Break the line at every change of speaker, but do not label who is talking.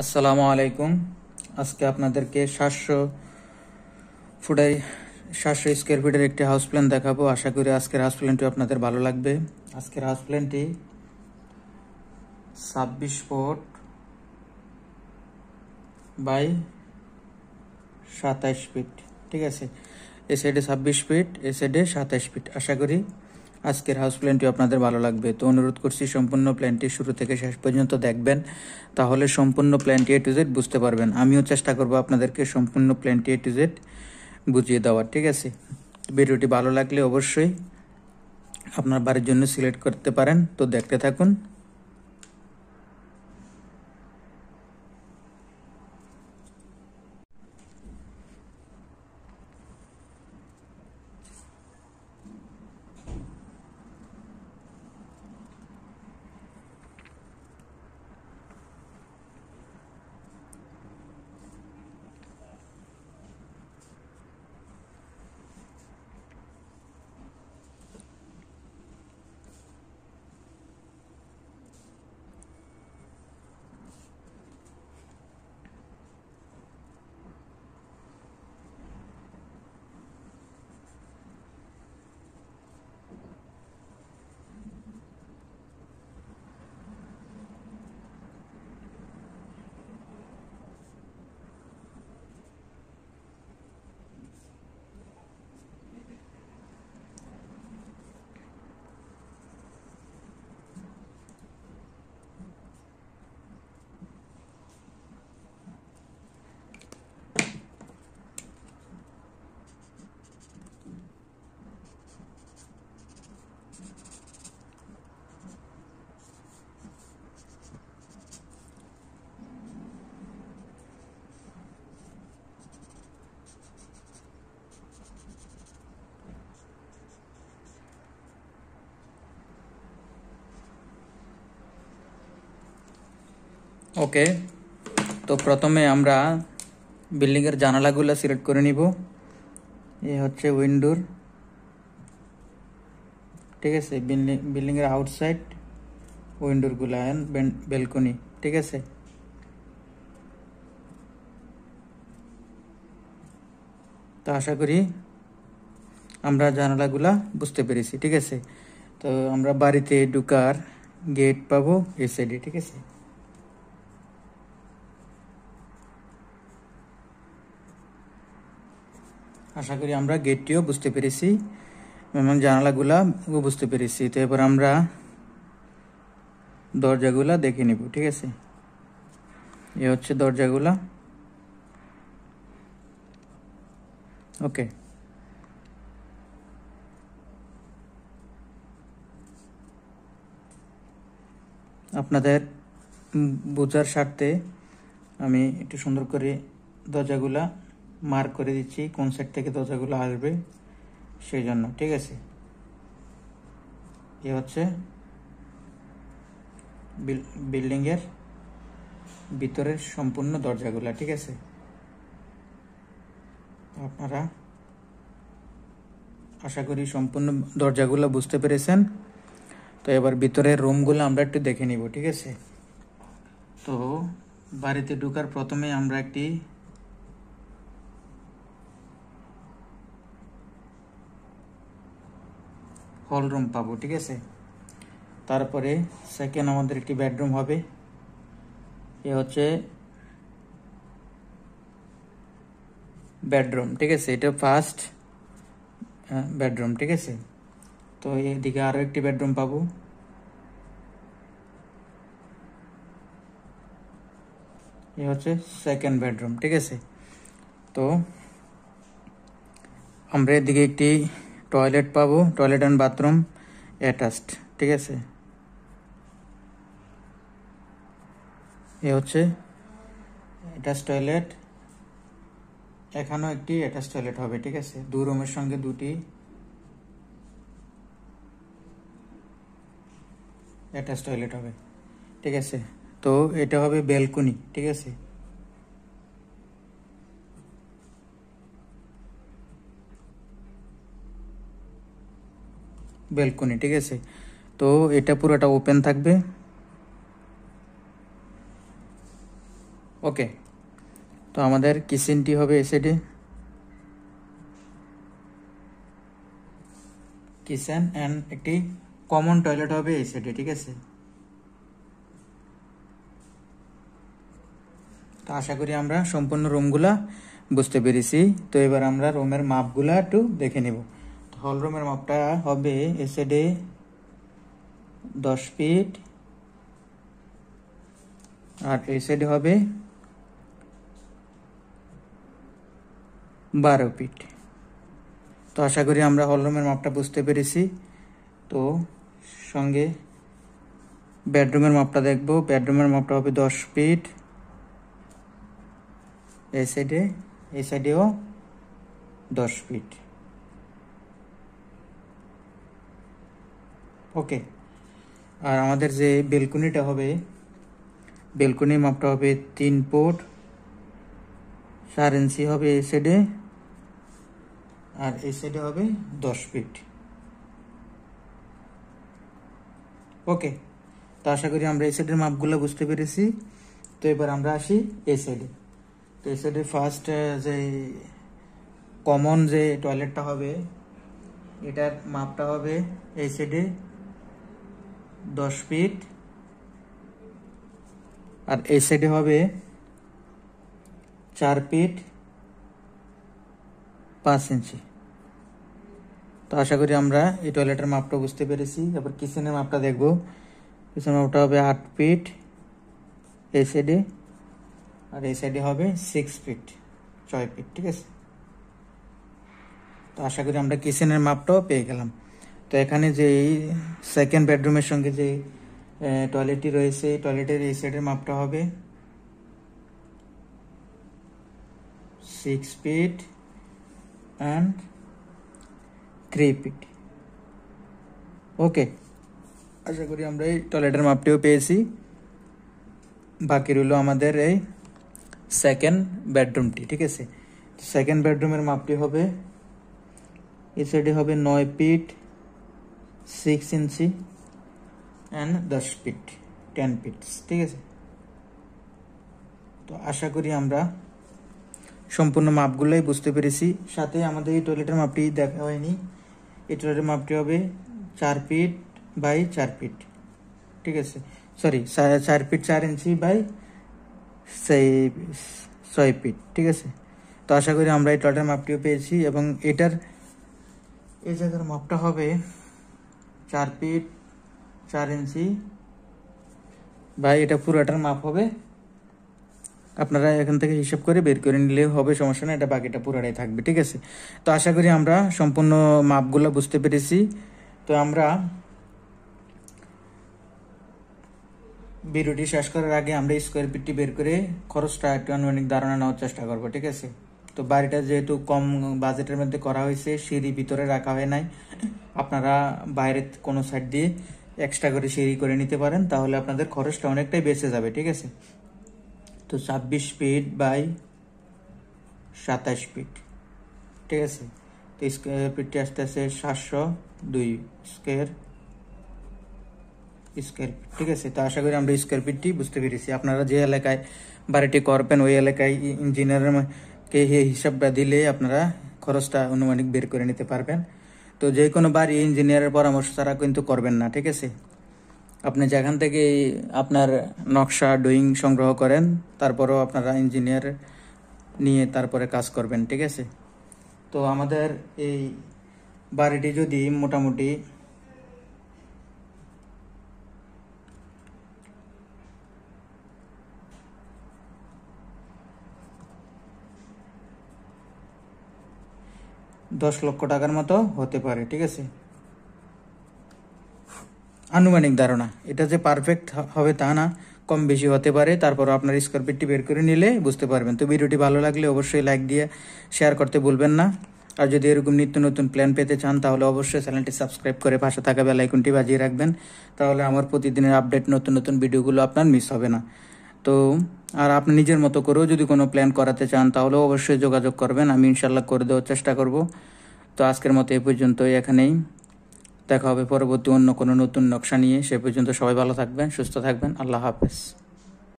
আসসালামু আলাইকুম। আজকে আপনাদেরকে সাতশো ফুটাই সাতশো স্কোয়ার ফিটের একটি হাউস প্ল্যান দেখাবো। আশা করি আজকের হাউস প্ল্যানটি আপনাদের ভালো লাগবে। আজকের হাউস প্ল্যানটি ছাব্বিশ ফুট বাই সাতাইশ ফিট ঠিক আছে? এ সাইডে ছাব্বিশ ফিট এ সাইডে সাতাইশ ফিট আশা করি আজকের হাউস প্ল্যানটি আপনাদের ভালো লাগবে। তো অনুরোধ করছি সম্পূর্ণ প্ল্যানটি শুরু থেকে শেষ পর্যন্ত দেখবেন, তাহলে সম্পূর্ণ প্ল্যানটি এ টু জেড বুঝতে পারবেন। আমিও চেষ্টা করব আপনাদেরকে সম্পূর্ণ প্ল্যানটি এ টু জেড বুঝিয়ে দেওয়ার, ঠিক আছে? ভিডিওটি ভালো লাগলে অবশ্যই আপনার বাড়ির জন্য সিলেক্ট করতে পারেন। তো দেখতে থাকুন। ওকে, তো প্রথমে আমরা বিল্ডিংয়ের জানালাগুলো সিলেক্ট করে নিব। এ হচ্ছে উইন্ডোর। ঠিক আছে, বিল্ডিং, বিল্ডিংয়ের আউটসাইড, উইন্ডোরগুলো বেলকনি। ঠিক আছে? তো আশা করি আমরা জানালাগুলা বুঝতে পেরেছি, ঠিক আছে? তো আমরা বাড়িতে ঢুকার গেট পাবো এই সাইডে ঠিক আছে? আশা করি আমরা গেটটিও বুঝতে পেরেছি, এবং জানালাগুলা বুঝতে পেরেছি। তো এবার আমরা দরজাগুলা দেখে নিব, ঠিক আছে? এ হচ্ছে দরজাগুলা। ওকে। আপনাদের বোঝার স্বার্থে আমি একটু সুন্দর করে দরজাগুলা মার্ক করে দিচ্ছি, কোন সাইড থেকে দরজাগুলো আসবে সেই জন্য ঠিক আছে? এ হচ্ছে বিল্ডিংয়ের ভিতরের সম্পূর্ণ দরজাগুলা, ঠিক আছে? আপনারা আশা করি সম্পূর্ণ দরজাগুলো বুঝতে পেরেছেন। তো এবার ভিতরের রুমগুলো আমরা একটু দেখে নিব, ঠিক আছে? তো বাড়িতে ঢুকার প্রথমে আমরা একটি হল রুম পাবো ঠিক আছে তারপরে সেকেন্ড আমাদের একটি বেডরুম হবে এ হচ্ছে বেডরুম ঠিক আছে এটা ফার্স্ট বেডরুম ঠিক আছে তো এদিকে আরও একটি বেডরুম পাবো এ হচ্ছে সেকেন্ড বেডরুম ঠিক আছে তো আমরা এদিকে একটি টয়লেট পাবো টয়লেট অ্যান্ড বাথরুম অ্যাটাচড ঠিক আছে? এ হচ্ছে অ্যাটাচ টয়লেট এখানেও একটি অ্যাটাচ টয়লেট হবে, ঠিক আছে? দু রুমের সঙ্গে দুটি অ্যাটাচ টয়লেট হবে, ঠিক আছে? তো এটা হবে বেলকনি ঠিক আছে? বেলকনি ঠিক আছে? তো এটা পুরোটা ওপেন থাকবে। ওকে তো আমাদের কিচেনটি হবে এ। কিচেন অ্যান্ড একটি কমন টয়লেট হবে এই সাইডে ঠিক আছে? তো আশা করি আমরা সম্পূর্ণ রুমগুলা বুঝতে পেরেছি। তো এবার আমরা রুমের মাপগুলা একটু দেখে নেব। হল রুমের মাপটা হবে এ সাইডে দশ ফিট। আর এই সাইডে হবে বারো ফিট। তো আশা করি আমরা হলরুমের মাপটা বুঝতে পেরেছি। তো সঙ্গে বেডরুমের মাপটা দেখব। বেডরুমের মাপটা হবে দশ ফিট। এই সাইডে এই সাইডেও দশ ফিট। ওকে আর আমাদের যে বেলকুনিটা হবে বেলকুনির মাপটা হবে তিন ফুট, চার ইঞ্চি হবে এই সাইডে আর এই সাইডে হবে দশ ফিট ওকে তো আশা করি আমরা এই সাইডের মাপগুলো বুঝতে পেরেছি। তো এবার আমরা আসি এই সাইডে তো এই সাইডে ফার্স্ট যে কমন যে টয়লেটটা হবে, এটার মাপটা হবে এই সাইডে দশ ফিট। আর এই সাইডে হবে চার ফিট পাঁচ ইঞ্চি। তো আশা করি আমরা এই টয়লেটের মাপটা বুঝতে পেরেছি। এবার কিচেনের মাপটা দেখব। কিচেনের মাপটা হবে আট ফিট এই সাইডে আর এই সাইডে হবে সিক্স ফিট, ছয় ফিট, ঠিক আছে? তো আশা করি আমরা কিচেনের মাপটাও পেয়ে গেলাম। তো এখানে যে সেকেন্ড বেডরুমের সঙ্গে যে টয়লেটটি রয়েছে টয়লেটের এই সাইডের মাপটা হবে six feet and three feet okay আশা করি আমরা এই টয়লেটের মাপটিও পেয়েছি। বাকি রইল আমাদের এই সেকেন্ড বেডরুমটি ঠিক আছে? সেকেন্ড বেডরুমের মাপটি হবে, এই সাইডে হবে নয় ফিট সিক্স ইঞ্চি অ্যান্ড দশ ফিট টেন ফিট ঠিক আছে? তো আশা করি আমরা সম্পূর্ণ মাপগুলোই বুঝতে পেরেছি। সাথে আমাদের এই টয়লেটের মাপটি দেখা হয়নি। এই টয়লেটের মাপটি হবে চার ফিট বাই চার ফিট ঠিক আছে? সরি চার ফিট চার ইঞ্চি বাই ছয় ফিট ঠিক আছে? তো আশা করি আমরা এই টয়লেটের মাপটিও পেয়েছি এবং এটার, এই জায়গার মাপটা হবে চার ফিট, চার ইঞ্চি। বা এটা পুরোটার মাপ হবে। আপনারা এখান থেকে হিসাব করে বের করে নিলেও হবে, সমস্যা না এটা বাকিটা পুরোটাই থাকবে, ঠিক আছে? তো আশা করি আমরা সম্পূর্ণ মাপগুলো বুঝতে পেরেছি। তো আমরা ভিডিওটি শেষ করার আগে আমরা স্কোয়ার ফিটটি বের করে খরচটা একটু আনুমানিক ধারণা নেওয়ার চেষ্টা করব, ঠিক আছে? তো বাড়িটা যেহেতু কম বাজেটের মধ্যে করা হয়েছে, সিঁড়ি ভিতরে রাখা হয় নাই। আপনারা বাইরের কোনো সাইড দিয়ে এক্সট্রা করে সিঁড়ি করে নিতে পারেন, তাহলে আপনাদের খরচটা অনেকটাই বেঁচে যাবে, ঠিক আছে? তো ছাব্বিশ ফিট বাই সাতাশ ফিট ঠিক আছে? তো স্কোয়ার ফিটটি আসতে আসে সাতশো দুই স্কোয়ার স্কোয়ার ফিট ঠিক আছে? তো আশা করি আমরা স্কোয়ার ফিটটি বুঝতে পেরেছি। আপনারা যে এলাকায় বাড়িটি করবেন, ওই এলাকায় ইঞ্জিনিয়ারকে হিসাবটা দিলে আপনারা খরচটা অনুমানিক বের করে নিতে পারবেন। তো যে কোনো বাড়ি ইঞ্জিনিয়ারের পরামর্শ ছাড়া কিন্তু করবেন না, ঠিক আছে? আপনি যেখান থেকে আপনার নকশা, ড্রয়িং সংগ্রহ করেন, তারপরেও আপনারা ইঞ্জিনিয়ার নিয়ে তারপরে কাজ করবেন, ঠিক আছে? তো আমাদের এই বাড়িটি যদি মোটামুটি দশ লক্ষ টাকার মতো হতে পারে, ঠিক আছে? আনুমানিক ধারণা। এটা যে পারফেক্ট হবে তা না, কম বেশি হতে পারে তারপর আপনার স্কোয়ার ফিটটি বের করে নিলে বুঝতে পারবেন। তো ভিডিওটি ভালো লাগলে অবশ্যই লাইক দিয়ে শেয়ার করতে ভুলবেন না। আর যদি এরকম নিত্য নতুন প্ল্যান পেতে চান, তাহলে অবশ্যই চ্যানেলটি সাবস্ক্রাইব করে পাশে থাকা বেলাইকনটি বাজিয়ে রাখবেন। তাহলে আমার প্রতিদিনের আপডেট নতুন নতুন ভিডিওগুলো আপনার মিস হবে না। তো, আর আপনি নিজের মতো করেও যদি কোনো প্ল্যান করাতে চান, তাহলেও অবশ্যই যোগাযোগ করবেন। আমি ইনশাল্লাহ করে দেওয়ার চেষ্টা করব। তো আজকের মতো এ পর্যন্তই এখানেই। দেখা হবে পরবর্তী অন্য কোনো নতুন নকশা নিয়ে। সে পর্যন্ত সবাই ভালো থাকবেন, সুস্থ থাকবেন। আল্লাহ হাফেজ।